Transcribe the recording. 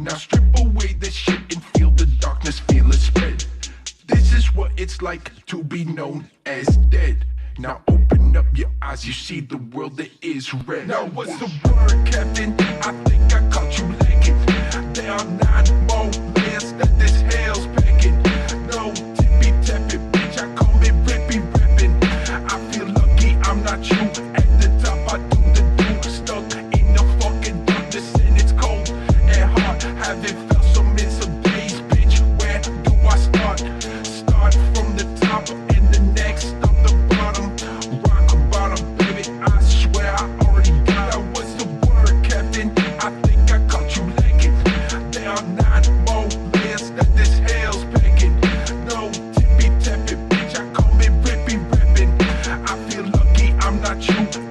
Now strip away this shit and feel the darkness, feel it spread. This is what it's like to be known as dead. Now open up your eyes, you see the world that is red. Now what's the word, Captain? I think I caught you legging. There are nine more layers that this hell's packing. No tippy tappy, bitch, I call it rippy rapping. I feel lucky I'm not you. having measurements so miserable, bitch. Where do I start? Start from the top and the next up the bottom. Rock bottom, baby. I swear I already got that. What's the word, Captain? I think I caught you lacking. There are nine more layers that this hell's packing. No tippy tapping, bitch. I call me rippy rapping. I feel lucky I'm not you.